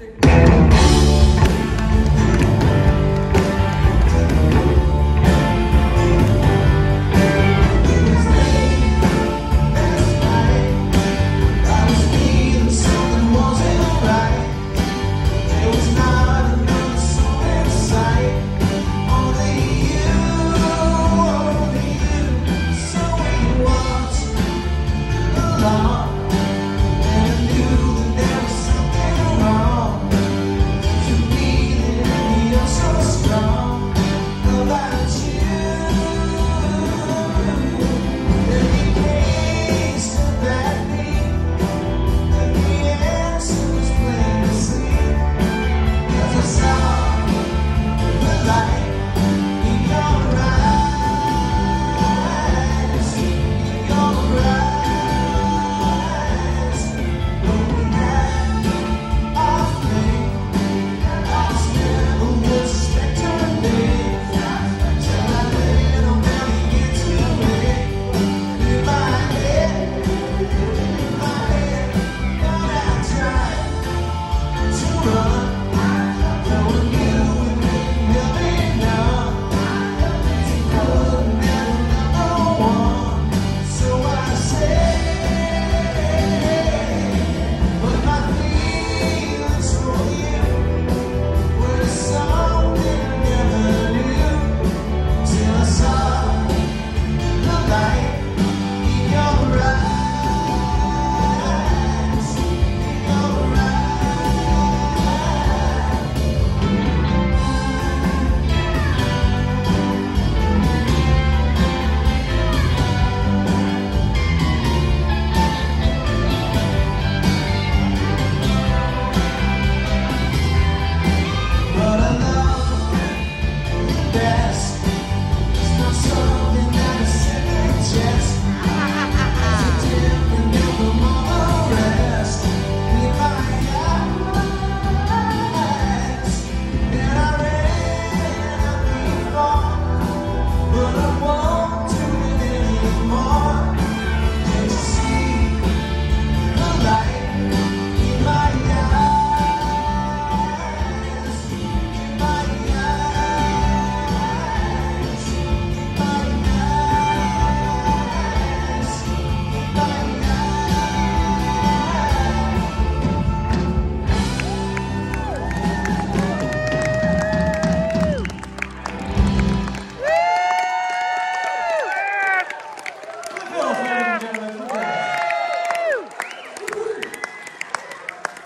stick.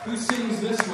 Who sings this one?